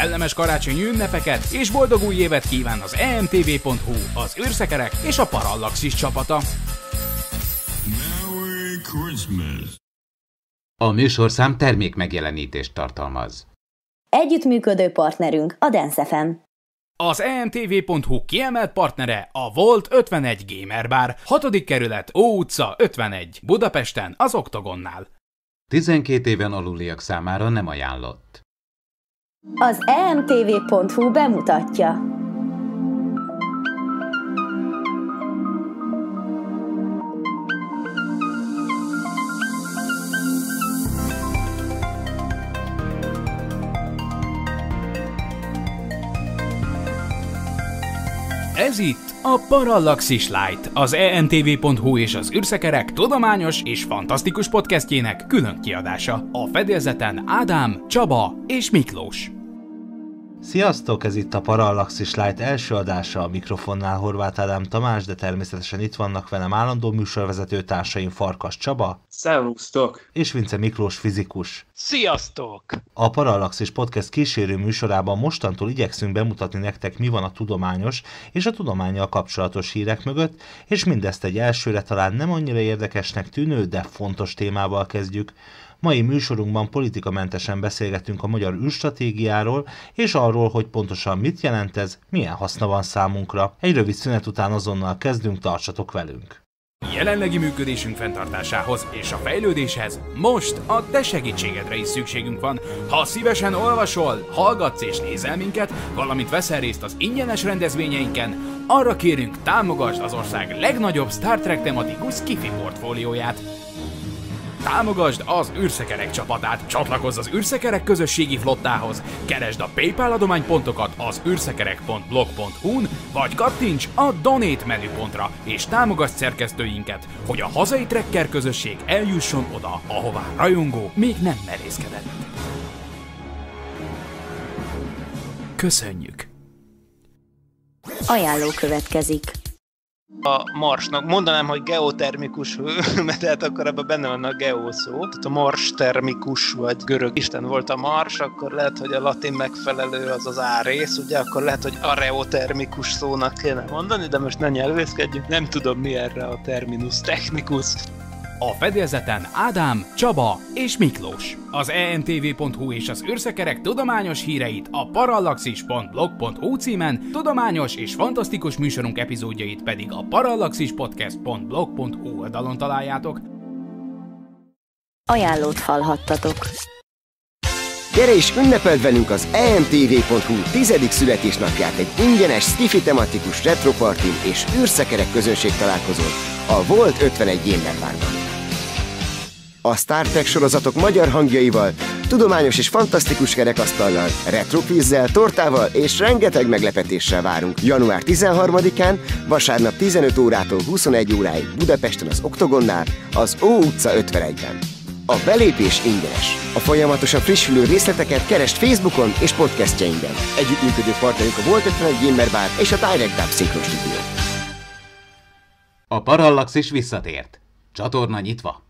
kellemes karácsonyi ünnepeket és boldog új évet kíván az emtv.hu, az űrszekerek és a Parallaxis csapata. A műsorszám termék megjelenítést tartalmaz. Együttműködő partnerünk a Dance FM. Az emtv.hu kiemelt partnere a Volt 51 Gamer Bar, 6. kerület, Ó utca 51, Budapesten, az Oktogonnál. 12 éven aluliak számára nem ajánlott. Az emtv.hu bemutatja. Ez itt a Parallaxis Light, az entv.hu és az űrszekerek tudományos és fantasztikus podcastjének külön kiadása. A fedélzeten Ádám, Csaba és Miklós. Sziasztok, ez itt a Parallaxis Light első adása, a mikrofonnál Horváth Ádám Tamás, de természetesen itt vannak velem állandó műsorvezető társaim Farkas Csaba. Szervusztok! És Vince Miklós fizikus. Sziasztok! A Parallaxis Podcast kísérő műsorában mostantól igyekszünk bemutatni nektek, mi van a tudományos és a tudományjal kapcsolatos hírek mögött, és mindezt egy elsőre talán nem annyira érdekesnek tűnő, de fontos témával kezdjük. Mai műsorunkban politikamentesen beszélgetünk a magyar űrstratégiáról, és arról, hogy pontosan mit jelent ez, milyen haszna van számunkra. Egy rövid szünet után azonnal kezdünk, tartsatok velünk! Jelenlegi működésünk fenntartásához és a fejlődéshez most a te segítségedre is szükségünk van. Ha szívesen olvasol, hallgatsz és nézel minket, valamint veszel részt az ingyenes rendezvényeinken, arra kérünk támogasd az ország legnagyobb Star Trek tematikus skifi portfólióját. Támogasd az űrszekerek csapatát, csatlakozz az űrszekerek közösségi flottához, keresd a PayPal adománypontokat az űrszekerek.blog.hu-n, vagy kattints a Donate menüpontra, és támogasd szerkesztőinket, hogy a hazai trekker közösség eljusson oda, ahová rajongó még nem merészkedett. Köszönjük! Ajánló következik a Marsnak. Mondanám, hogy geotermikus mert hát akkor ebben benne van a geó szó. Tehát a Mars termikus, vagy görög isten volt a Mars, akkor lehet, hogy a latin megfelelő az az árész, ugye, akkor lehet, hogy areotermikus szónak kéne mondani, de most ne nyelvészkedjünk, nem tudom mi erre a terminus technicus. A fedélzeten Ádám, Csaba és Miklós. Az entv.hu és az űrszekerek tudományos híreit a parallaxis.blog.hu címen, tudományos és fantasztikus műsorunk epizódjait pedig a parallaxispodcast.blog.hu oldalon találjátok. Ajánlót hallhattatok. Gyere és ünnepeld velünk az emtv.hu tizedik születésnapját egy ingyenes skifi tematikus retropartin és űrszekerek közönség találkozón a Volt 51 Gamervárban a Star Trek sorozatok magyar hangjaival, tudományos és fantasztikus kerekasztallal, retropizzel, tortával és rengeteg meglepetéssel várunk január 13-án, vasárnap 15 órától 21 óráig Budapesten az Oktogonnál, az Ó utca 51-ben. A belépés ingyenes. A folyamatosan frissülő részleteket keresd Facebookon és podcastjeinkben. Együttműködő partnerünk a Volt 51 Gamer Bar és a Direct Dub Studio. A Parallax is visszatért. Csatorna nyitva.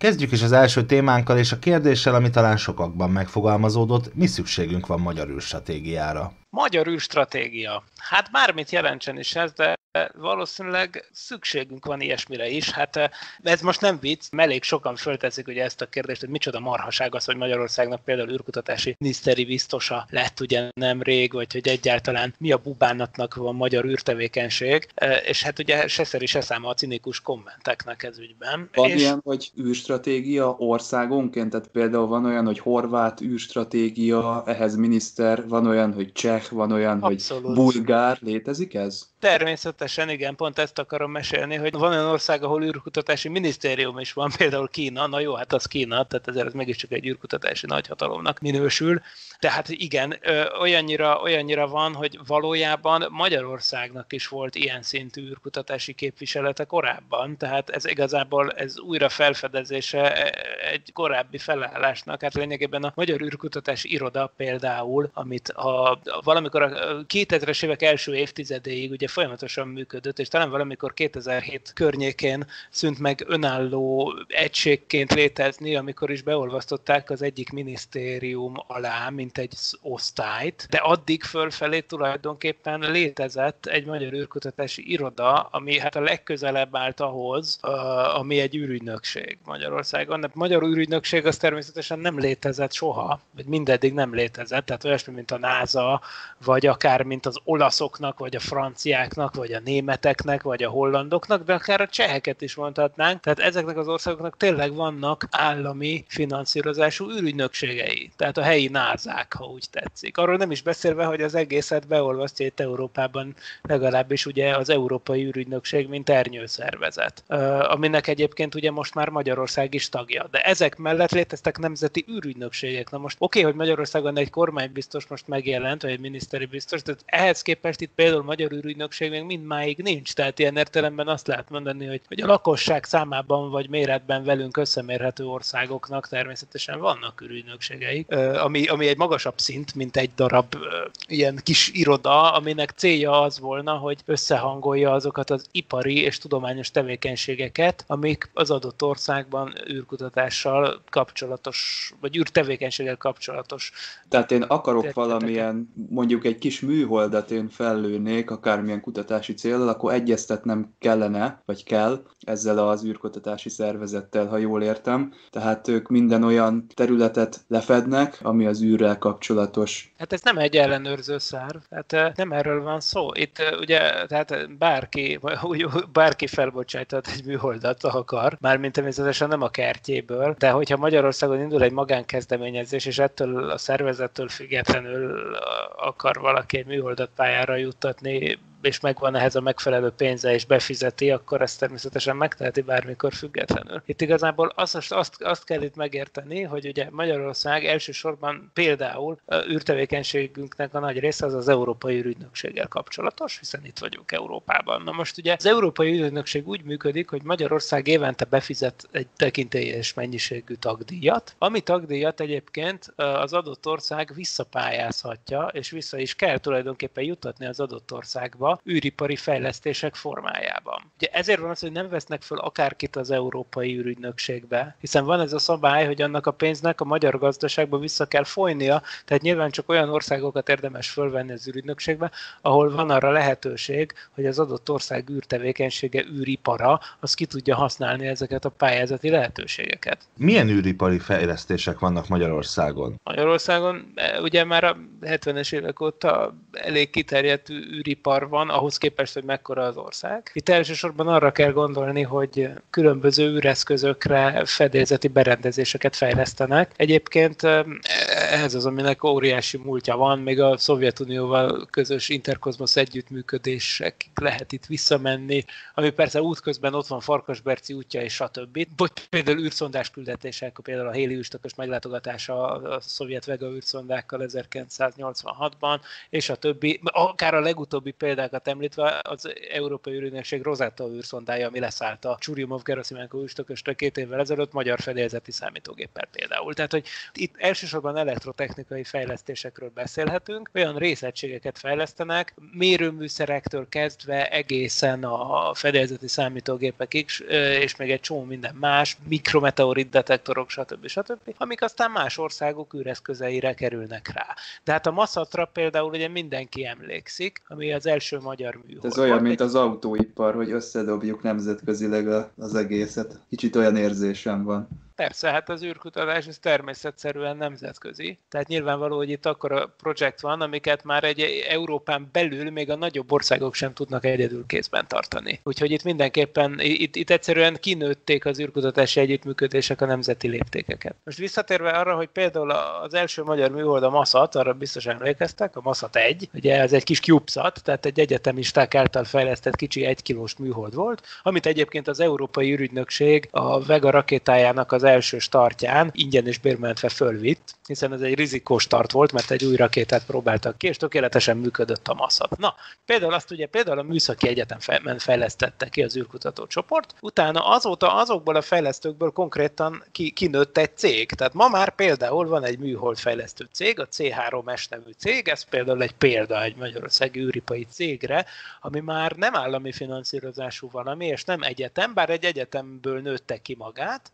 Kezdjük is az első témánkkal és a kérdéssel, ami talán sokakban megfogalmazódott, mi szükségünk van magyar űrstratégiára. Magyar űrstratégia. Hát bármit jelentsen is ez, de valószínűleg szükségünk van ilyesmire is. Hát eh, ez most nem vicc, elég sokan fölteszik ugye ezt a kérdést, hogy micsoda marhaság az, hogy Magyarországnak például űrkutatási miniszteri biztosa lett ugye nemrég, vagy hogy egyáltalán mi a bubánatnak van magyar űrtevékenység, eh, és hát ugye se szeri se száma a cinikus kommenteknek ez ügyben. Van és... ilyen, hogy űrstratégia országonként, tehát például van olyan, hogy horvát űrstratégia, ehhez miniszter, van olyan, hogy cseh, van olyan, Abszolút. hogy bulgár, létezik ez? Természetesen, igen, pont ezt akarom mesélni, hogy van olyan ország, ahol űrkutatási minisztérium is van, például Kína, na jó, hát az Kína, tehát ezért ez mégiscsak egy űrkutatási nagyhatalomnak minősül. Tehát igen, olyannyira, olyannyira van, hogy valójában Magyarországnak is volt ilyen szintű űrkutatási képviselete korábban, tehát ez igazából ez újra felfedezése egy korábbi felállásnak, hát lényegében a Magyar űrkutatási iroda például, amit a, valamikor a 2000-es évek első évtizedéig ugye folyamatosan működött, és talán valamikor 2007 környékén szűnt meg önálló egységként létezni, amikor is beolvasztották az egyik minisztérium alá, mint egy osztályt, de addig fölfelé tulajdonképpen létezett egy magyar űrkutatási iroda, ami hát a legközelebb állt ahhoz, ami egy űrügynökség Magyarországon. A magyar űrügynökség az természetesen nem létezett soha, vagy mindeddig nem létezett, tehát olyasmi, mint a NASA, vagy akár mint az olaszoknak, vagy a franciáknak, vagy a németeknek, vagy a hollandoknak, de akár a cseheket is mondhatnánk. Tehát ezeknek az országoknak tényleg vannak állami finanszírozású űrügynökségei, tehát a helyi názák, ha úgy tetszik. Arról nem is beszélve, hogy az egészet beolvasztja itt Európában legalábbis ugye az Európai űrügynökség, mint ernyőszervezet, aminek egyébként ugye most már Magyarország is tagja. De ezek mellett léteztek nemzeti űrügynökségek. Na most oké, okay, hogy Magyarországon egy kormánybiztos most megjelent, vagy egy miniszteri biztos, de ehhez képest itt például Magyar űrügynökség még mindmáig nincs. Tehát ilyen értelemben azt lehet mondani, hogy, hogy a lakosság számában vagy méretben velünk összemérhető országoknak természetesen vannak űrügynökségeik, ami, ami egy magasabb szint, mint egy darab ilyen kis iroda, aminek célja az volna, hogy összehangolja azokat az ipari és tudományos tevékenységeket, amik az adott országban űrkutatással kapcsolatos, vagy űrtevékenységgel kapcsolatos. Tehát én akarok valamilyen, mondjuk egy kis műholdat én fellőnék, akármilyen kutatási célral, akkor egyeztetnem kellene, vagy kell ezzel az űrkutatási szervezettel, ha jól értem. Tehát ők minden olyan területet lefednek, ami az űrrel kapcsolatos. Hát ez nem egy ellenőrző szerv, tehát nem erről van szó. Itt ugye, tehát bárki, úgy, bárki felbocsájtott egy műholdat, ha akar, mármint természetesen nem a kertjéből, de hogyha Magyarországon indul egy magánkezdeményezés, és ettől a szervezettől függetlenül akar valaki egy műholdat pályára juttatni, és megvan ehhez a megfelelő pénze, és befizeti, akkor ezt természetesen megteheti bármikor függetlenül. Itt igazából azt, azt, azt kell itt megérteni, hogy ugye Magyarország elsősorban például űrtevékenységünknek a nagy része az az Európai űrügynökséggel kapcsolatos, hiszen itt vagyunk Európában. Na most ugye az Európai űrügynökség úgy működik, hogy Magyarország évente befizet egy tekintélyes mennyiségű tagdíjat, ami tagdíjat egyébként az adott ország visszapályázhatja, és vissza is kell tulajdonképpen jutatni az adott országba, űripari fejlesztések formájában. Ugye ezért van az, hogy nem vesznek föl akárkit az Európai űrügynökségbe, hiszen van ez a szabály, hogy annak a pénznek a magyar gazdaságba vissza kell folynia, tehát nyilván csak olyan országokat érdemes fölvenni az űrügynökségbe, ahol van arra lehetőség, hogy az adott ország űrtevékenysége, űripara, az ki tudja használni ezeket a pályázati lehetőségeket. Milyen űripari fejlesztések vannak Magyarországon? Magyarországon e, ugye már a 70-es évek óta elég kiterjedt űripar van, van, ahhoz képest, hogy mekkora az ország. Itt elsősorban arra kell gondolni, hogy különböző űreszközökre fedélzeti berendezéseket fejlesztenek. Egyébként ez az, aminek óriási múltja van, még a Szovjetunióval közös interkozmosz együttműködések lehet itt visszamenni, ami persze útközben ott van Farkasberci útja és stb. Vagy például űrszondás küldetések, például a Héli űrstökös meglátogatása a szovjet Vega űrszondákkal 1986-ban, és a többi. Akár a legutóbbi példák példákat említve, az Európai űrügynökség Rosetta űrszondája, ami leszállt a Churyumov Gerasimenko űrstököstre két évvel ezelőtt magyar fedélzeti számítógéppel például. Tehát, hogy itt elsősorban elektrotechnikai fejlesztésekről beszélhetünk, olyan részegységeket fejlesztenek, mérőműszerektől kezdve egészen a fedélzeti számítógépekig, és még egy csomó minden más, mikrometeorit detektorok, stb. stb., amik aztán más országok űreszközeire kerülnek rá. De hát a Massatra például ugye mindenki emlékszik, ami az első magyar műhold. Ez olyan, mint az autóipar, hogy összedobjuk nemzetközileg az egészet. Kicsit olyan érzésem van. Persze, hát az űrkutatás ez természetszerűen nemzetközi. Tehát nyilvánvaló, hogy itt akkor a projekt van, amiket már egy Európán belül még a nagyobb országok sem tudnak egyedül kézben tartani. Úgyhogy itt mindenképpen, itt, itt egyszerűen kinőtték az űrkutatási együttműködések a nemzeti léptékeket. Most visszatérve arra, hogy például az első magyar műhold a MASAT, arra biztosan emlékeztek, a MASAT 1, ugye ez egy kis CubeSat, tehát egy egyetemisták által fejlesztett kicsi egy kilós műhold volt, amit egyébként az Európai űrügynökség a Vega rakétájának az első startján ingyen és bérmentve fölvitt, hiszen ez egy rizikós start volt, mert egy új rakétát próbáltak ki, és tökéletesen működött a maszat. Na, például azt ugye például a Műszaki Egyetem fejlesztette ki az űrkutató csoport, utána azóta azokból a fejlesztőkből konkrétan ki, kinőtt egy cég. Tehát ma már például van egy műhold fejlesztő cég, a C3S nevű cég, ez például egy példa egy magyarországi űripai cégre, ami már nem állami finanszírozású valami, és nem egyetem, bár egy egyetemből nőtte ki magát.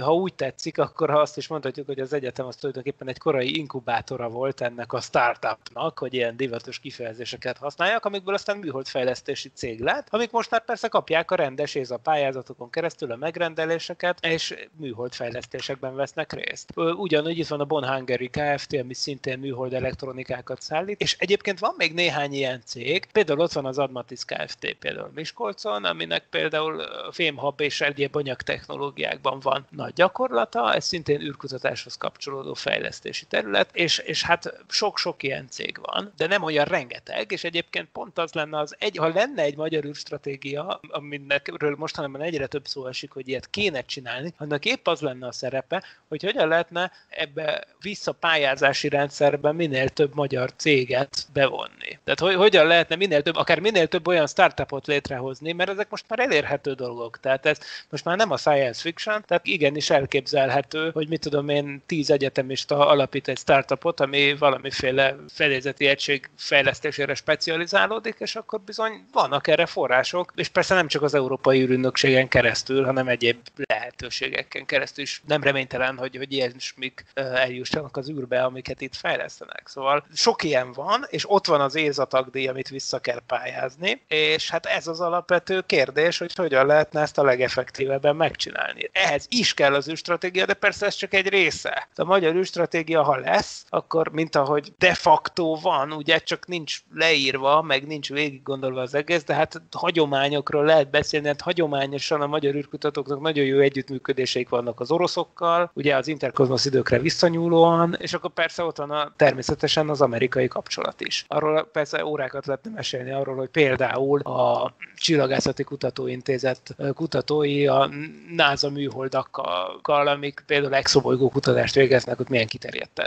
Ha úgy tetszik, akkor ha azt is mondhatjuk, hogy az egyetem az tulajdonképpen egy korai inkubátora volt ennek a startupnak, hogy ilyen divatos kifejezéseket használják, amikből aztán műholdfejlesztési cég lett, amik most már persze kapják a rendes és a pályázatokon keresztül a megrendeléseket, és műholdfejlesztésekben vesznek részt. Ugyanúgy itt van a Bon Hungary Kft., ami szintén műhold elektronikákat szállít, és egyébként van még néhány ilyen cég, például ott van az Admatis Kft. például Miskolcon, aminek például fémhab és egyéb anyagtechnológiákban van nagy gyakorlata, ez szintén űrkutatáshoz kapcsolódó fejlesztési terület, és, és hát sok-sok ilyen cég van, de nem olyan rengeteg, és egyébként pont az lenne az egy, ha lenne egy magyar űrstratégia, aminekről mostanában egyre több szó esik, hogy ilyet kéne csinálni, annak épp az lenne a szerepe, hogy hogyan lehetne ebbe visszapályázási rendszerben minél több magyar céget bevonni. Tehát hogy, hogyan lehetne minél több, akár minél több olyan startupot létrehozni, mert ezek most már elérhető dolgok. Tehát ez most már nem a science fiction, tehát igenis elképzelhető, hogy mit tudom én, tíz egyetemista alapít egy startupot, ami valamiféle fedélzeti egység fejlesztésére specializálódik, és akkor bizony vannak erre források, és persze nem csak az Európai űrügynökségen keresztül, hanem egyéb lehetőségeken keresztül is nem reménytelen, hogy, hogy ilyesmik eljussanak az űrbe, amiket itt fejlesztenek. Szóval sok ilyen van, és ott van az ÉZA tagdíj, amit vissza kell pályázni, és hát ez az alapvető kérdés, hogy hogyan lehetne ezt a legeffektívebben megcsinálni. Ehhez is kell az űrstratégia, de persze ez csak egy része. A magyar űrstratégia, ha lesz, akkor mint ahogy de facto van, ugye csak nincs leírva, meg nincs végig gondolva az egész, de hát hagyományokról lehet beszélni, hát hagyományosan a magyar űrkutatóknak nagyon jó együttműködéseik vannak az oroszokkal, ugye az interkozmosz időkre visszanyúlóan, és akkor persze ott van a, természetesen az amerikai kapcsolat is. Arról persze órákat lehetne mesélni arról, hogy például a Csillagászati Kutatóintézet kutatói a NASA műholdakkal, amik például exobolygó kutatást végeznek, hogy milyen kiterjedt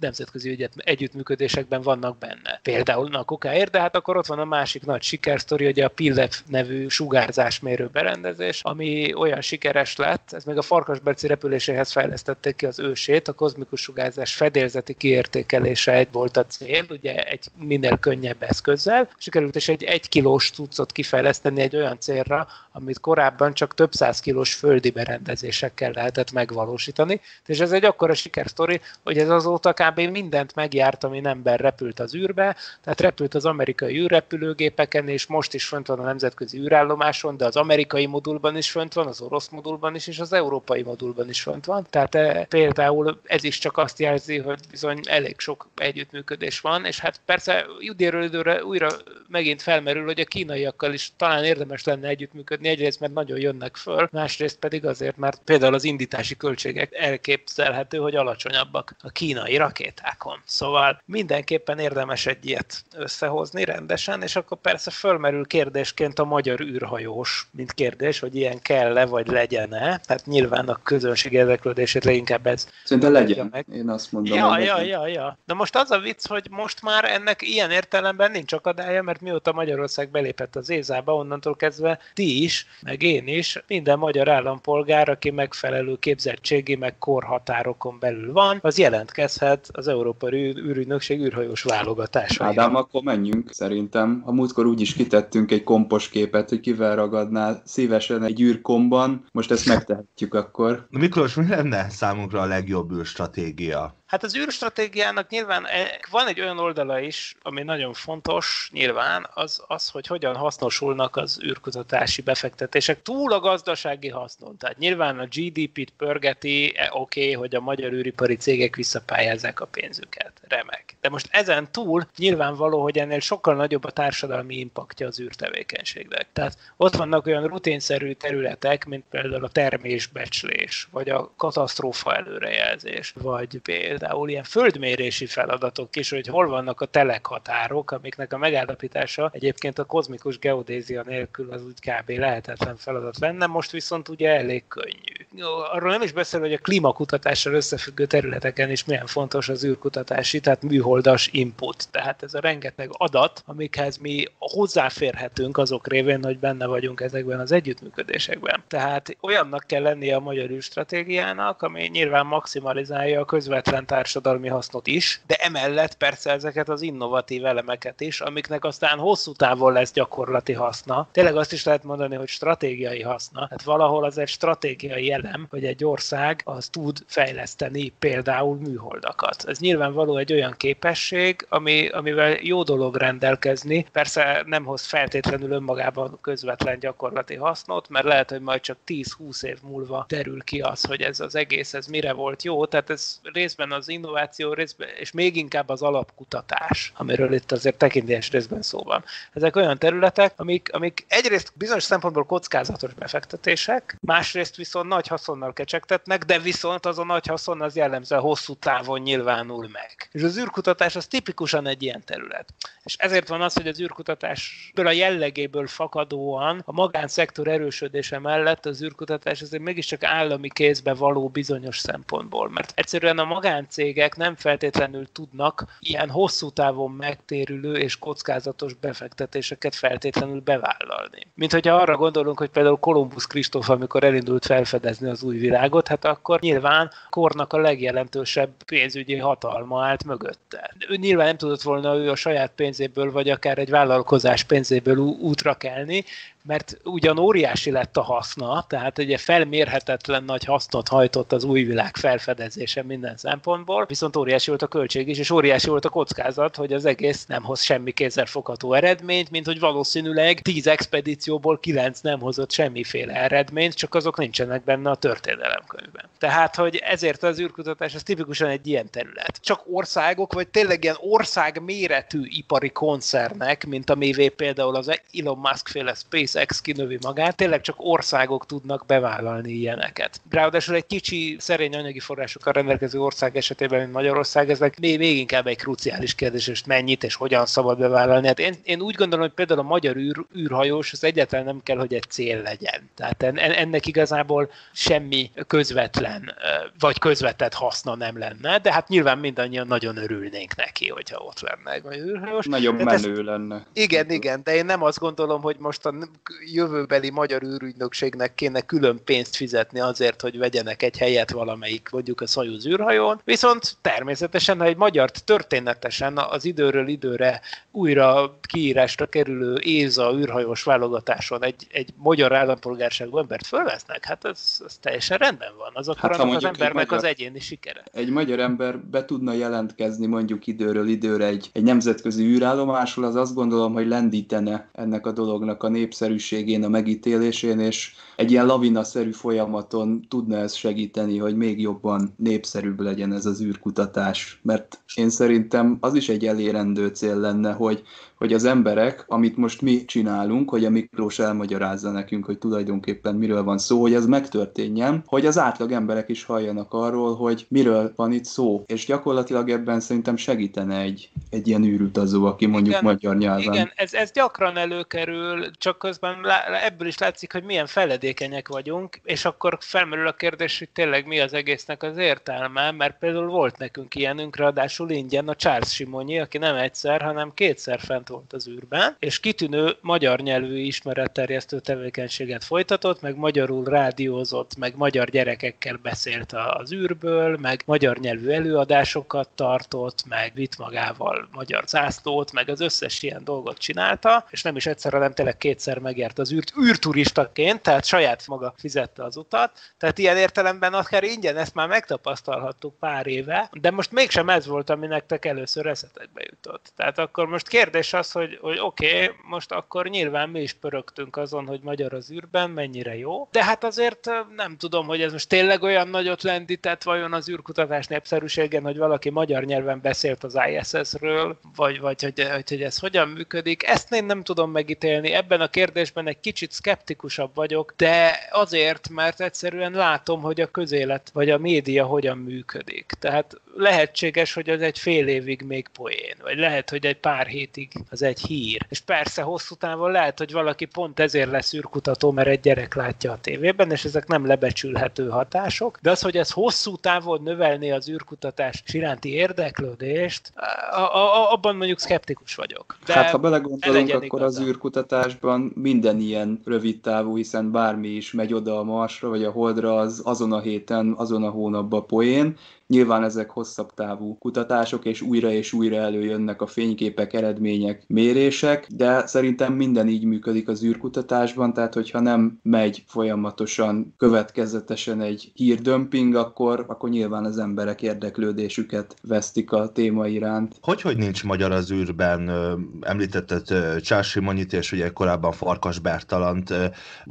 nemzetközi ügyet, együttműködésekben vannak benne. Például a kokáért, de hát akkor ott van a másik nagy sikersztori, ugye a PILLEF nevű sugárzásmérő berendezés, ami olyan sikeres lett, ez meg a Farkasberci repüléséhez fejlesztették ki az ősét, a kozmikus sugárzás fedélzeti kiértékelése egy volt a cél, ugye egy minél könnyebb eszközzel. Sikerült is egy egy kilós cuccot kifejleszteni egy olyan célra, amit korábban csak több száz kilós földi berendezésekkel lehetett megvalósítani. És ez egy akkora sikersztori, hogy ez azóta kb. mindent megjárt, ami ember repült az űrbe, tehát repült az amerikai űrrepülőgépeken, és most is fönt van a nemzetközi űrállomáson, de az amerikai modulban is fönt van, az orosz modulban is, és az európai modulban is fönt van. Tehát e, például ez is csak azt jelzi, hogy bizony elég sok együttműködés van, és hát persze időről időre újra megint felmerül, hogy a kínaiakkal is talán érdemes lenne együttműködni, egyrészt mert nagyon jönnek föl, másrészt pedig azért, mert például az indítási költségek elképzelhető, hogy alacsonyabbak a kínai rakétákon. Szóval mindenképpen érdemes egy ilyet összehozni rendesen, és akkor persze fölmerül kérdésként a magyar űrhajós, mint kérdés, hogy ilyen kell-e, vagy legyen-e. Tehát nyilván a közönség érdeklődését leginkább ez. Szerintem legyen, meg. én azt mondom. Ja, ja, ja, ja. De most az a vicc, hogy most már ennek ilyen értelemben nincs akadálya, mert mióta Magyarország belépett az Ézába, onnantól kezdve ti is, meg én is, minden magyar állampolgár, aki megfelelő képzettségi, meg korhatárokon belül van, az jelentkezhet az Európai űrügynökség űrhajós válogatása. Ádám, akkor menjünk szerintem. A múltkor úgy is kitettünk egy kompos képet, hogy kivel ragadnál szívesen egy űrkomban. Most ezt megtehetjük akkor. Miklós, mi lenne számunkra a legjobb űrstratégia? Hát az űrstratégiának nyilván e, van egy olyan oldala is, ami nagyon fontos, nyilván, az, az hogy hogyan hasznosulnak az űrkutatási befektetések túl a gazdasági hasznon. Tehát nyilván a GDP-t pörgeti, e, oké, okay, hogy a magyar űripari cégek visszapályázzák a pénzüket. Remek. De most ezen túl nyilvánvaló, hogy ennél sokkal nagyobb a társadalmi impaktja az űrtevékenységnek. Tehát ott vannak olyan rutinszerű területek, mint például a termésbecslés, vagy a katasztrófa előrejelzés, vagy például ilyen földmérési feladatok is, hogy hol vannak a telekhatárok, amiknek a megállapítása egyébként a kozmikus geodézia nélkül az úgy kb. lehetetlen feladat lenne, most viszont ugye elég könnyű. Arról nem is beszél, hogy a klímakutatással összefüggő területeken is milyen fontos az űrkutatási, tehát műholdas input. Tehát ez a rengeteg adat, amikhez mi hozzáférhetünk azok révén, hogy benne vagyunk ezekben az együttműködésekben. Tehát olyannak kell lennie a magyar űrstratégiának, ami nyilván maximalizálja a közvetlen társadalmi hasznot is, de emellett persze ezeket az innovatív elemeket is, amiknek aztán hosszú távon lesz gyakorlati haszna. Tényleg azt is lehet mondani, hogy stratégiai haszna. Hát valahol az egy stratégiai elem, hogy egy ország az tud fejleszteni például műholdakat. Ez nyilvánvaló egy olyan képesség, ami, amivel jó dolog rendelkezni. Persze nem hoz feltétlenül önmagában közvetlen gyakorlati hasznot, mert lehet, hogy majd csak 10-20 év múlva derül ki az, hogy ez az egész, ez mire volt jó. Tehát ez részben az innováció, részben, és még inkább az alapkutatás, amiről itt azért tekintélyes részben szó van. Ezek olyan területek, amik, amik egyrészt bizonyos szempontból kockázatos befektetések, másrészt viszont nagy haszonnal kecsegtetnek, de viszont az a nagy haszon az jellemzően hosszú távon nyilvánul meg. És az űrkutatás az tipikusan egy ilyen terület. És ezért van az, hogy az űrkutatásból a jellegéből fakadóan a magánszektor erősödése mellett az űrkutatás azért mégiscsak állami kézbe való bizonyos szempontból. Mert egyszerűen a magáncégek nem feltétlenül tudnak ilyen hosszú távon megtérülő és kockázatos befektetéseket feltétlenül bevállalni. Mint hogyha arra gondolunk, hogy például Kolumbusz Kristóf, amikor elindult felfedezni az új világot, hát akkor nyilván kornak a legjelentősebb pénzügyi hatalma állt mögötte. Ő nyilván nem tudott volna ő a saját pénzéből, vagy akár egy vállalkozás pénzéből útra kelni, mert ugyan óriási lett a haszna, tehát ugye felmérhetetlen nagy hasznot hajtott az új világ felfedezése minden szempontból, viszont óriási volt a költség is, és óriási volt a kockázat, hogy az egész nem hoz semmi kézzelfogható eredményt, mint hogy valószínűleg 10 expedícióból 9 nem hozott semmiféle eredményt, csak azok nincsenek benne a történelemkönyvben. Tehát, hogy ezért az űrkutatás az tipikusan egy ilyen terület. Csak országok, vagy tényleg ilyen ország méretű ipari koncernek, mint amivé például az Elon Musk féle Space SpaceX kinövi magát, tényleg csak országok tudnak bevállalni ilyeneket. Ráadásul egy kicsi, szerény anyagi forrásokkal rendelkező ország esetében, mint Magyarország, ez még, még inkább egy kruciális kérdés, és mennyit és hogyan szabad bevállalni. Hát én, én úgy gondolom, hogy például a magyar űr, űrhajós az egyáltalán nem kell, hogy egy cél legyen. Tehát ennek igazából semmi közvetlen vagy közvetett haszna nem lenne, de hát nyilván mindannyian nagyon örülnénk neki, hogyha ott lenne egy űrhajós. Nagyon hát menő ezt, lenne. Igen, igen, de én nem azt gondolom, hogy most a jövőbeli magyar űrügynökségnek kéne külön pénzt fizetni azért, hogy vegyenek egy helyet valamelyik, mondjuk a Szajúz űrhajón. Viszont természetesen, ha egy magyar történetesen az időről időre újra kiírásra kerülő ÉZA űrhajós válogatáson egy, egy magyar állampolgárságú embert fölvesznek, hát ez, ez teljesen rendben van. Az akkor hát, az embernek magyar, az egyéni sikere. Egy magyar ember be tudna jelentkezni mondjuk időről időre egy, egy nemzetközi űrállomásról, az azt gondolom, hogy lendítene ennek a dolognak a népszerű népszerűségén, a megítélésén, és egy ilyen lavinaszerű folyamaton tudna ez segíteni, hogy még jobban népszerűbb legyen ez az űrkutatás. Mert én szerintem az is egy elérendő cél lenne, hogy hogy az emberek, amit most mi csinálunk, hogy a Miklós elmagyarázza nekünk, hogy tulajdonképpen miről van szó, hogy ez megtörténjen, hogy az átlag emberek is halljanak arról, hogy miről van itt szó. És gyakorlatilag ebben szerintem segítene egy, egy ilyen űrutazó, aki mondjuk igen, magyar nyelven. Igen, ez, ez gyakran előkerül, csak közben ebből is látszik, hogy milyen feledékenyek vagyunk, és akkor felmerül a kérdés, hogy tényleg mi az egésznek az értelme, mert például volt nekünk ilyenünk, ráadásul ingyen a Charles Simonyi, aki nem egyszer, hanem kétszer fent volt az űrben, és kitűnő magyar nyelvű ismeretterjesztő tevékenységet folytatott, meg magyarul rádiózott, meg magyar gyerekekkel beszélt az űrből, meg magyar nyelvű előadásokat tartott, meg vitt magával magyar zászlót, meg az összes ilyen dolgot csinálta, és nem is egyszer, hanem tényleg kétszer megért az űrt űrturistaként, tehát saját maga fizette az utat, tehát ilyen értelemben akár ingyen ezt már megtapasztalhattuk pár éve, de most mégsem ez volt, ami nektek először eszetekbe jutott. Tehát akkor most kérdés az, hogy, hogy oké, okay, most akkor nyilván mi is pörögtünk azon, hogy magyar az űrben, mennyire jó, de hát azért nem tudom, hogy ez most tényleg olyan nagyot lendített vajon az űrkutatás népszerűségen, hogy valaki magyar nyelven beszélt az ISS-ről, vagy, vagy hogy, hogy, hogy ez hogyan működik. Ezt én nem tudom megítélni. Ebben a kérdésben egy kicsit szkeptikusabb vagyok, de azért, mert egyszerűen látom, hogy a közélet vagy a média hogyan működik. Tehát lehetséges, hogy az egy fél évig még poén, vagy lehet, hogy egy pár hétig az egy hír. És persze hosszú távon lehet, hogy valaki pont ezért lesz űrkutató, mert egy gyerek látja a tévében, és ezek nem lebecsülhető hatások, de az, hogy ez hosszú távon növelné az űrkutatás iránti érdeklődést, a, a, abban mondjuk szkeptikus vagyok. De hát ha belegondolunk, akkor igazán. az űrkutatásban minden ilyen rövid távú, hiszen bármi is megy oda a Marsra, vagy a Holdra, az azon a héten, azon a hónapban poén, Nyilván ezek hosszabb távú kutatások, és újra és újra előjönnek a fényképek, eredmények, mérések, de szerintem minden így működik az űrkutatásban, tehát hogyha nem megy folyamatosan, következetesen egy hírdömping, akkor, akkor nyilván az emberek érdeklődésüket vesztik a téma iránt. Hogy, hogy nincs magyar az űrben? Említetted Csási Monyit, és ugye korábban Farkas Bertalant.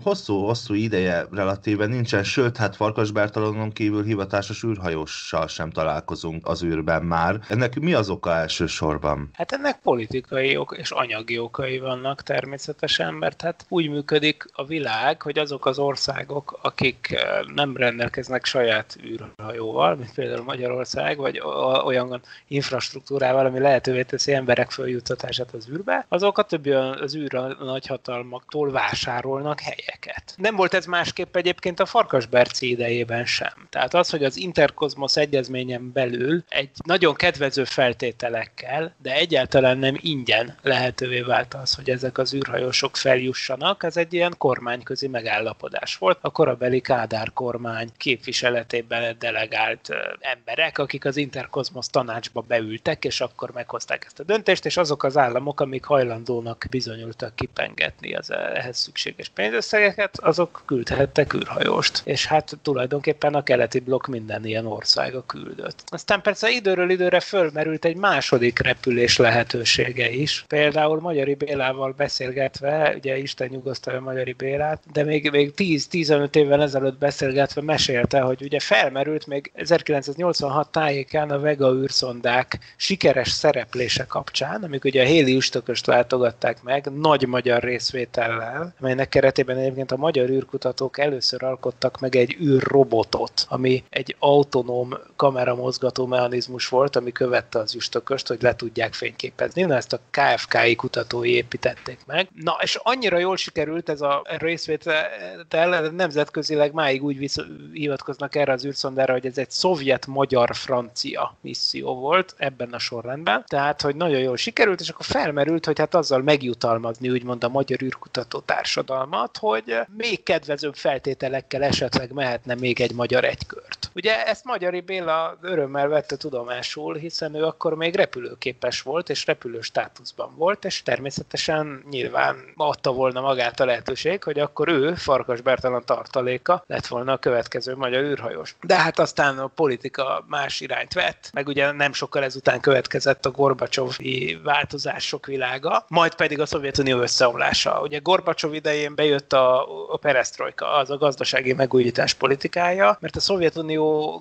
Hosszú, hosszú ideje relatíve nincsen, sőt, hát Farkas Bertalanon kívül hivatásos űrhajóssal sem találkozunk az űrben már. Ennek mi az oka elsősorban? Hát ennek politikai ok és anyagi okai vannak természetesen, mert hát úgy működik a világ, hogy azok az országok, akik eh, nem rendelkeznek saját űrhajóval, mint például Magyarország, vagy olyan infrastruktúrával, ami lehetővé teszi emberek följuttatását az űrbe, azok a többi az űr nagyhatalmaktól vásárolnak helyeket. Nem volt ez másképp egyébként a Farkasberci idejében sem. Tehát az, hogy az Interkozmosz egy egyezményen belül egy nagyon kedvező feltételekkel, de egyáltalán nem ingyen lehetővé vált az, hogy ezek az űrhajósok feljussanak. Ez egy ilyen kormányközi megállapodás volt. A korabeli Kádár kormány képviseletében delegált emberek, akik az Interkozmosz tanácsba beültek, és akkor meghozták ezt a döntést, és azok az államok, amik hajlandónak bizonyultak kipengetni az ehhez szükséges pénzösszegeket, azok küldhettek űrhajóst. És hát tulajdonképpen a keleti blokk minden ilyen ország küldött. Aztán persze időről időre fölmerült egy második repülés lehetősége is. Például Magyari Bélával beszélgetve, ugye Isten nyugosztalja Magyari Bélát, de még, még 10-15 évvel ezelőtt beszélgetve mesélte, hogy ugye felmerült még 1986 tájékán a Vega űrszondák sikeres szereplése kapcsán, amik ugye a Héli üstököst látogatták meg nagy magyar részvétellel, melynek keretében egyébként a magyar űrkutatók először alkottak meg egy űrrobotot, ami egy autonóm kamera mozgató mechanizmus volt, ami követte az üstököst, hogy le tudják fényképezni. Na, ezt a KFKI kutatói építették meg. Na, és annyira jól sikerült ez a részvétel, nemzetközileg máig úgy visz, hivatkoznak erre az űrszondára, hogy ez egy szovjet-magyar-francia misszió volt ebben a sorrendben. Tehát, hogy nagyon jól sikerült, és akkor felmerült, hogy hát azzal megjutalmazni úgymond a magyar űrkutató társadalmat, hogy még kedvezőbb feltételekkel esetleg mehetne még egy magyar egykört. Ugye ezt Magyari Béla örömmel vette tudomásul, hiszen ő akkor még repülőképes volt, és repülő státuszban volt, és természetesen nyilván adta volna magát a lehetőség, hogy akkor ő, Farkas Bertalan tartaléka, lett volna a következő magyar űrhajós. De hát aztán a politika más irányt vett, meg ugye nem sokkal ezután következett a Gorbacsovi változások világa, majd pedig a Szovjetunió összeomlása. Ugye Gorbacsov idején bejött a, a perestroika, az a gazdasági megújítás politikája, mert a Szovjetunió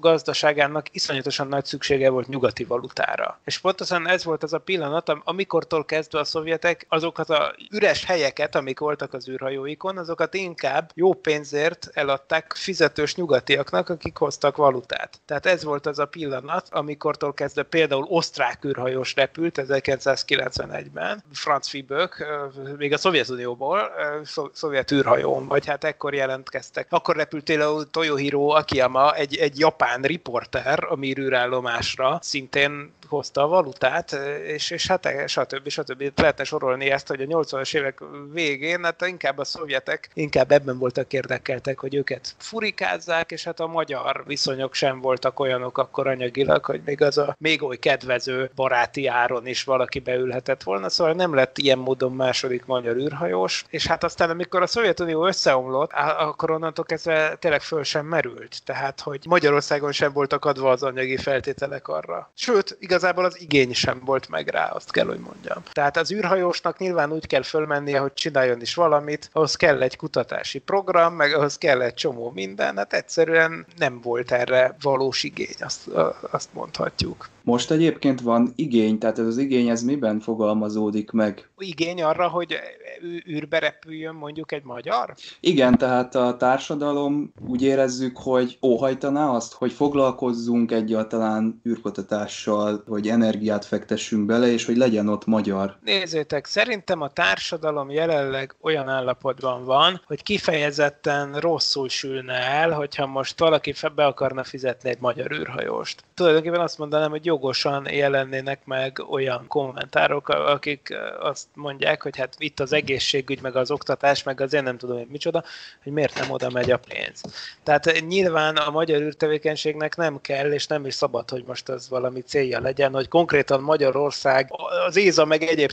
gazdaságának iszonyatosan nagy szüksége volt nyugati valutára. És pontosan ez volt az a pillanat, amikortól kezdve a szovjetek azokat a üres helyeket, amik voltak az űrhajóikon, azokat inkább jó pénzért eladták fizetős nyugatiaknak, akik hoztak valutát. Tehát ez volt az a pillanat, amikortól kezdve például osztrák űrhajós repült 1991-ben, Franz Fibök, még a Szovjetunióból, szovjet űrhajón, vagy hát ekkor jelentkeztek. Akkor repült például Toyohiro Akiyama, egy, egy japán riporter a Mir űrállomásra, szintén hozta a valutát, és, és hát stb. stb. Lehetne sorolni ezt, hogy a 80-as évek végén, hát inkább a szovjetek inkább ebben voltak érdekeltek, hogy őket furikázzák, és hát a magyar viszonyok sem voltak olyanok akkor anyagilag, hogy még az a még oly kedvező baráti áron is valaki beülhetett volna, szóval nem lett ilyen módon második magyar űrhajós, és hát aztán amikor a Szovjetunió összeomlott, akkor onnantól kezdve tényleg föl sem merült. Tehát, hogy Magyarországon sem voltak adva az anyagi feltételek arra. Sőt, igazából az igény sem volt meg rá, azt kell, hogy mondjam. Tehát az űrhajósnak nyilván úgy kell fölmennie, hogy csináljon is valamit, ahhoz kell egy kutatási program, meg ahhoz kell egy csomó minden, hát egyszerűen nem volt erre valós igény, azt, azt mondhatjuk. Most egyébként van igény, tehát ez az igény, ez miben fogalmazódik meg? Igény arra, hogy űrbe repüljön mondjuk egy magyar? Igen, tehát a társadalom úgy érezzük, hogy óhajtaná azt, hogy foglalkozzunk egyáltalán űrkutatással, hogy energiát fektessünk bele, és hogy legyen ott magyar. Nézzétek, szerintem a társadalom jelenleg olyan állapotban van, hogy kifejezetten rosszul sülne el, hogyha most valaki be akarna fizetni egy magyar űrhajóst. Tulajdonképpen azt mondanám, hogy jogosan jelennének meg olyan kommentárok, akik azt mondják, hogy hát itt az egészségügy, meg az oktatás, meg az én nem tudom, hogy micsoda, hogy miért nem oda megy a pénz. Tehát nyilván a magyar űrtevékenységnek nem kell, és nem is szabad, hogy most az valami célja legyen, hogy konkrétan Magyarország az ÉZA meg egyéb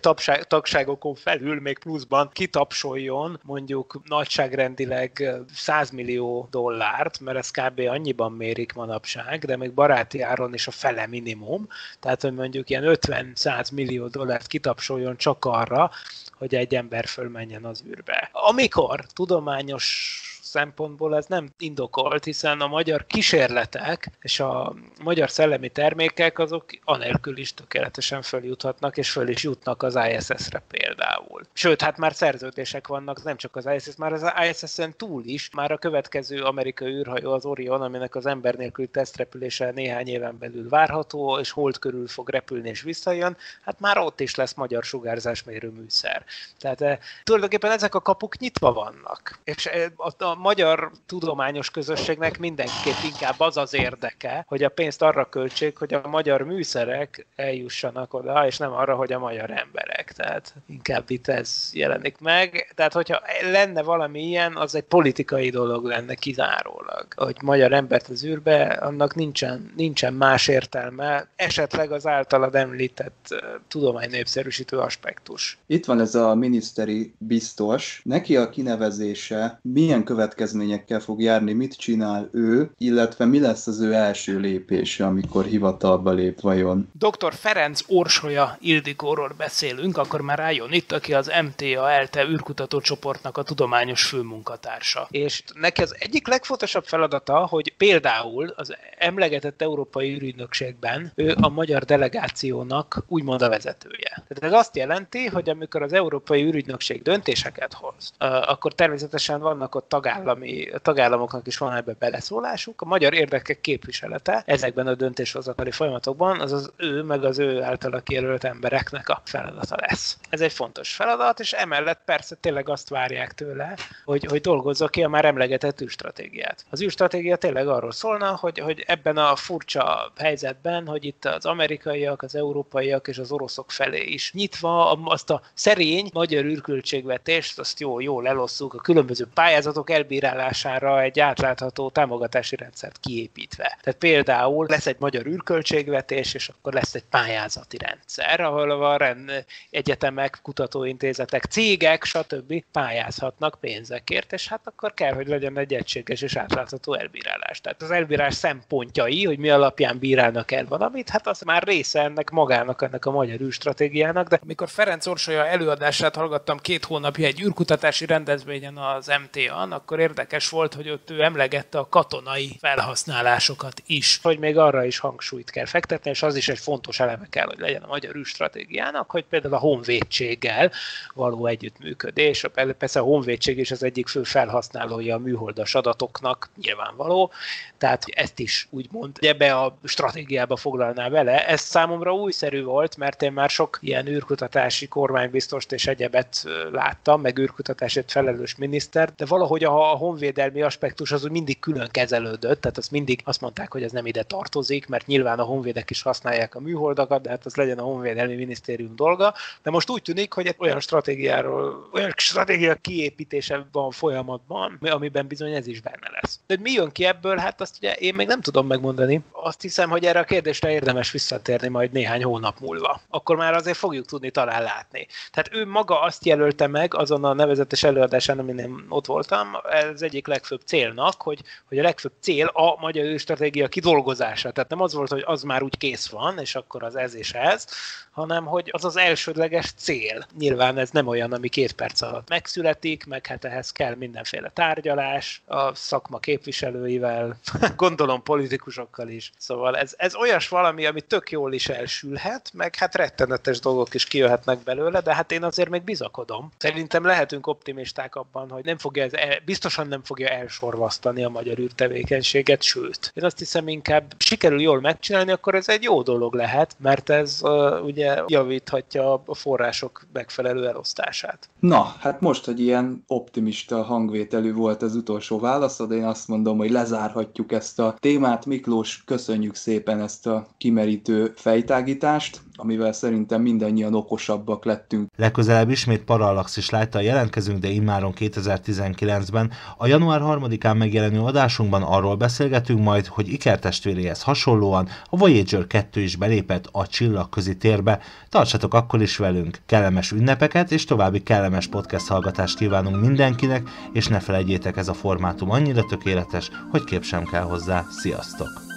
tagságokon felül még pluszban kitapsoljon mondjuk nagyságrendileg 100 millió dollárt, mert ez kb. annyiban mérik manapság, de még baráti áron is a fele minimum, tehát hogy mondjuk ilyen 50-100 millió dollárt kitapsoljon csak arra, hogy egy ember fölmenjen az űrbe. Amikor tudományos szempontból ez nem indokolt, hiszen a magyar kísérletek és a magyar szellemi termékek azok anélkül is tökéletesen följuthatnak, és föl is jutnak az ISS-re például. Sőt, hát már szerződések vannak, nem csak az ISS, már az ISS-en túl is, már a következő amerikai űrhajó az Orion, aminek az ember nélkül tesztrepülése néhány éven belül várható, és hold körül fog repülni és visszajön, hát már ott is lesz magyar sugárzásmérő műszer. Tehát e, tulajdonképpen ezek a kapuk nyitva vannak. És e, a, a magyar tudományos közösségnek mindenképp inkább az az érdeke, hogy a pénzt arra költsék, hogy a magyar műszerek eljussanak oda, és nem arra, hogy a magyar emberek. Tehát inkább itt ez jelenik meg. Tehát, hogyha lenne valami ilyen, az egy politikai dolog lenne kizárólag. Hogy magyar embert az űrbe, annak nincsen, nincsen más értelme, esetleg az általad említett uh, tudománynépszerűsítő aspektus. Itt van ez a miniszteri biztos. Neki a kinevezése milyen következményekkel fog járni, mit csinál ő, illetve mi lesz az ő első lépése, amikor hivatalba lép vajon? Dr. Ferenc Orsolya Ildikóról beszélünk, akkor már rájön itt, aki az MTA ELTE űrkutató csoportnak a tudományos főmunkatársa. És neki az egyik legfontosabb feladata, hogy például az emlegetett Európai űrügynökségben ő a magyar delegációnak úgymond a vezetője. Tehát ez azt jelenti, hogy amikor az Európai űrügynökség döntéseket hoz, akkor természetesen vannak ott tagállami, tagállamoknak is van ebbe beleszólásuk. A magyar érdekek képviselete ezekben a döntéshozatali folyamatokban az az ő, meg az ő által kijelölt embereknek a feladata lesz. Ez egy fontos feladat, és emellett persze tényleg azt várják tőle, hogy, hogy dolgozza ki a már emlegetett űrstratégiát. Az űrstratégia tényleg arról szólna, hogy, hogy ebben a furcsa helyzetben, hogy itt az amerikaiak, az európaiak és az oroszok felé is nyitva azt a szerény magyar űrköltségvetést, azt jó, jól elosszuk a különböző pályázatok elbírálására egy átlátható támogatási rendszert kiépítve. Tehát például lesz egy magyar űrköltségvetés, és akkor lesz egy pályázati rendszer, ahol a rend, egyetemek, kutatóintézetek, cégek, stb. pályázhatnak pénzekért, és hát akkor kell, hogy legyen egy egységes és átlátható elbírálás. Tehát az elbírás szempontjai, hogy mi alapján bírálnak el valamit, hát az már része ennek magának, ennek a magyar űrstratégiának, de amikor Ferenc Orsolya előadását hallgattam két hónapja egy űrkutatási rendezvényen az MTA-n, akkor érdekes volt, hogy ott ő emlegette a katonai felhasználásokat is, hogy még arra is hangsúlyt kell fektetni, és az is egy fontos eleme kell, hogy legyen a magyar űrstratégiának, hogy például a honvédséggel való együttműködés. Persze a honvédség is az egyik fő felhasználója a műholdas adatoknak, nyilvánvaló, tehát ezt is úgymond ebbe a stratégiába foglalná vele. Ez számomra újszerű volt, mert én már sok ilyen űrkutatási kormánybiztost és egyebet láttam, meg űrkutatásért felelős miniszter, de valahogy a, a honvédelmi aspektus az úgy mindig külön kezelődött, tehát azt mindig azt mondták, hogy ez nem ide tartozik, mert nyilván a honvédek is használják a műholdakat, de hát az legyen a honvédelmi minisztérium dolga. De most úgy tűnik, hogy egy olyan stratégiáról, olyan stratégia kiépítése van folyamatban, amiben bizony ez is benne lesz. De mi jön ki ebből, hát azt ugye én még nem tudom megmondani. Azt hiszem, hogy erre a kérdésre érdemes visszatérni majd néhány hónap múlva. Akkor már azért fogjuk tudni talán látni. Tehát ő maga azt jelölte meg azon a nevezetes előadásán, amin én ott voltam, ez egyik legfőbb célnak, hogy, hogy a legfőbb cél a magyar stratégia kidolgozása. Tehát nem az volt, hogy az már úgy kész van, és akkor az ez és ez, hanem hogy az az első elsődleges cél. Nyilván ez nem olyan, ami két perc alatt megszületik, meg hát ehhez kell mindenféle tárgyalás a szakma képviselőivel, gondolom politikusokkal is. Szóval ez, ez olyas valami, ami tök jól is elsülhet, meg hát rettenetes dolgok is kijöhetnek belőle, de hát én azért még bizakodom. Szerintem lehetünk optimisták abban, hogy nem fogja ez, el, biztosan nem fogja elsorvasztani a magyar űrtevékenységet, sőt. Én azt hiszem inkább sikerül jól megcsinálni, akkor ez egy jó dolog lehet, mert ez uh, ugye javíthatja a források megfelelő elosztását. Na, hát most, hogy ilyen optimista hangvételű volt az utolsó válaszod, én azt mondom, hogy lezárhatjuk ezt a témát. Miklós, köszönjük szépen ezt a kimerítő fejtágítást amivel szerintem mindannyian okosabbak lettünk. Legközelebb ismét Parallaxis lájttal jelentkezünk, de immáron 2019-ben. A január 3-án megjelenő adásunkban arról beszélgetünk majd, hogy Iker testvéréhez hasonlóan a Voyager 2 is belépett a csillagközi térbe. Tartsatok akkor is velünk! Kellemes ünnepeket és további kellemes podcast hallgatást kívánunk mindenkinek, és ne felejtjétek, ez a formátum annyira tökéletes, hogy kép sem kell hozzá. Sziasztok!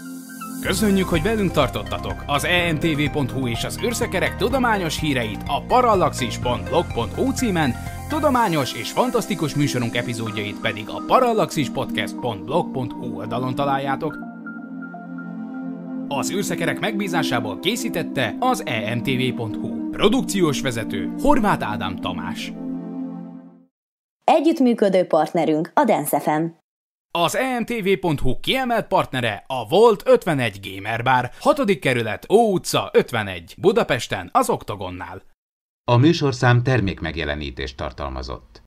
Köszönjük, hogy velünk tartottatok! Az emtv.hu és az űrszekerek tudományos híreit a parallaxis.blog.hu címen, tudományos és fantasztikus műsorunk epizódjait pedig a parallaxispodcast.blog.hu oldalon találjátok. Az űrszekerek megbízásából készítette az emtv.hu. Produkciós vezető Horváth Ádám Tamás. Együttműködő partnerünk a Dance FM. Az emtv.hu kiemelt partnere a Volt 51 Gamer Bar, 6. kerület, Ó utca 51, Budapesten, az Oktogonnál. A műsorszám termék megjelenítést tartalmazott.